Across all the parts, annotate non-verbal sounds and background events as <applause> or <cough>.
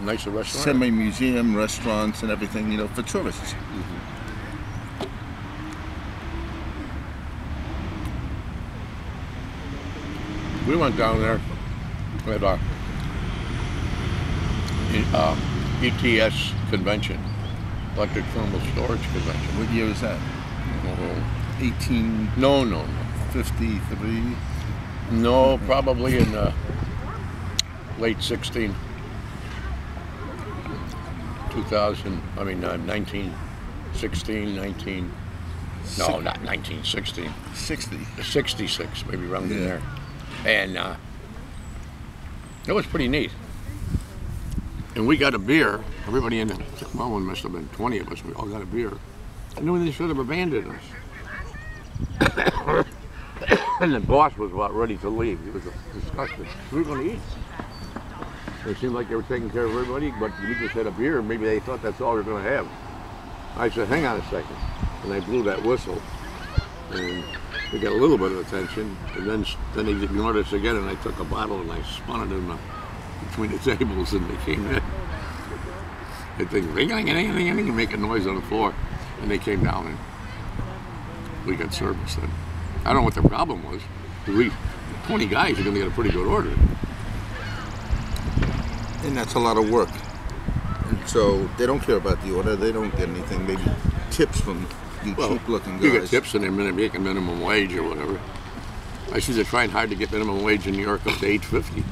nicer restaurant. semi-museum, restaurants, and everything. You know, for tourists. We went down there at a uh, ETS convention, electric thermal storage convention. What year was that? Oh, 1853. No, no, no. No, probably in uh, late 16, 2000, I mean, uh, 1916, 19, no, not 1916, 60. 66, maybe around in Yeah. there. And uh, it was pretty neat. And we got a beer. Everybody in the well, one must have been 20 of us. We all got a beer. And then they should have abandoned us. <coughs> and the boss was about ready to leave. He was disgusted. We were going to eat. It seemed like they were taking care of everybody, but we just had a beer. Maybe they thought that's all they're going to have. I said, hang on a second. And I blew that whistle. And we got a little bit of attention. And then then he ignored us again, and I took a bottle and I spun it in the, between the <laughs> tables, and they came in. They think, ring, ring, ring, ring, ring, and make a noise on the floor. And they came down, and we got service then. I don't know what the problem was. We, 20 guys, are going to get a pretty good order. And that's a lot of work. And so they don't care about the order. They don't get anything. Maybe tips from you cheap-looking guys. You get tips and they're making minimum wage or whatever. I see they're trying hard to get minimum wage in New York up to 850.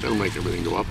That'll make everything go up.